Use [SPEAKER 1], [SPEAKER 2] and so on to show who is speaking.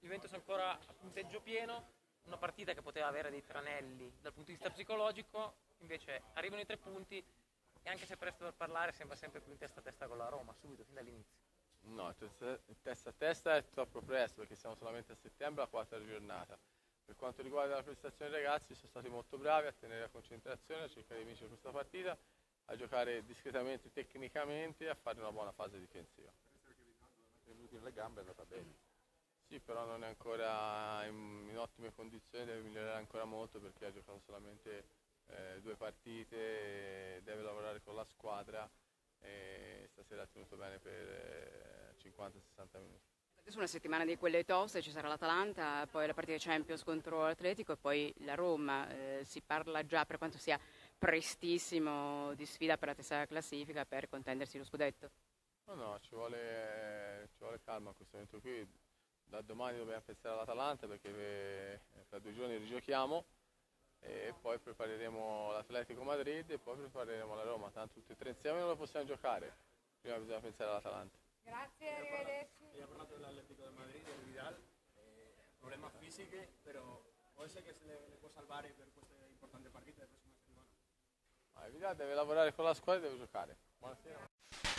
[SPEAKER 1] Juventus ancora a punteggio pieno, una partita che poteva avere dei tranelli dal punto di vista psicologico, invece arrivano i tre punti e anche se presto per parlare sembra sempre più in testa a testa con la Roma, subito, fin dall'inizio.
[SPEAKER 2] No, testa a testa è troppo presto perché siamo solamente a settembre, la quarta giornata. Per quanto riguarda la prestazione dei ragazzi, sono stati molto bravi a tenere la concentrazione, a cercare di vincere questa partita, a giocare discretamente tecnicamente e a fare una buona fase difensiva.
[SPEAKER 3] Tenuti nelle gambe è andata bene.
[SPEAKER 2] Sì, però non è ancora in, in ottime condizioni, deve migliorare ancora molto perché ha giocato solamente eh, due partite, deve lavorare con la squadra e stasera ha tenuto bene per eh, 50-60 minuti.
[SPEAKER 4] Adesso una settimana di quelle toste, ci sarà l'Atalanta, poi la partita Champions contro l'Atletico e poi la Roma. Eh, si parla già, per quanto sia prestissimo, di sfida per la testa classifica per contendersi lo scudetto?
[SPEAKER 2] No, no, ci vuole, ci vuole calma in questo momento qui. Da domani dobbiamo pensare all'Atalanta perché eh, tra due giorni rigiochiamo e poi prepareremo l'Atletico Madrid e poi prepareremo la Roma, tanto tutti e tre insieme non lo possiamo giocare, prima bisogna pensare all'Atalanta.
[SPEAKER 5] Grazie, arrivederci.
[SPEAKER 6] Ella ha parlato dell'Atlético de Madrid, del Vidal, eh, problemas físicos, pero puede ser que se le, le può salvare per questa importante partita della prossima settimana.
[SPEAKER 2] Ah, Vidal deve lavorare con la squadra e deve giocare. Buonasera.